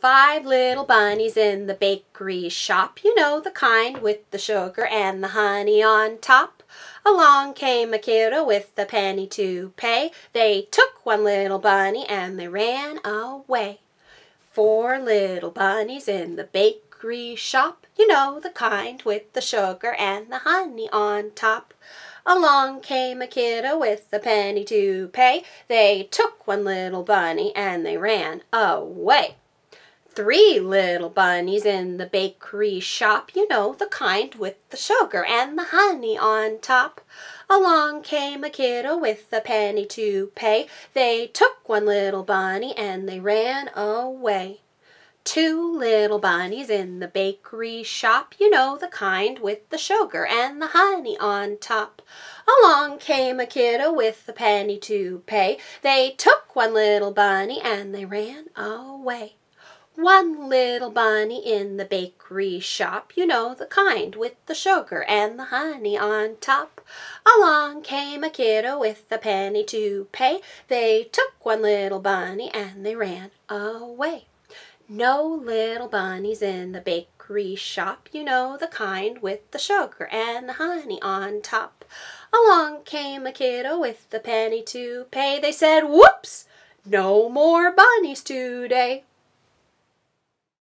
Five little bunnies in the bakery shop, you know the kind with the sugar and the honey on top. Along came a kiddo with a penny to pay. They took one little bunny and they ran away. Four little bunnies in the bakery shop, you know the kind with the sugar and the honey on top. Along came a kiddo with a penny to pay. They took one little bunny and they ran away. Three little bunnies in the bakery shop, you know, the kind with the sugar and the honey on top. Along came a kiddo with a penny to pay. They took one little bunny and they ran away. Two little bunnies in the bakery shop, you know, the kind with the sugar and the honey on top. Along came a kiddo with a penny to pay. They took one little bunny and they ran away. One little bunny in the bakery shop, you know the kind with the sugar and the honey on top. Along came a kiddo with a penny to pay. They took one little bunny and they ran away. No little bunnies in the bakery shop, you know the kind with the sugar and the honey on top. Along came a kiddo with a penny to pay. They said, whoops, no more bunnies today.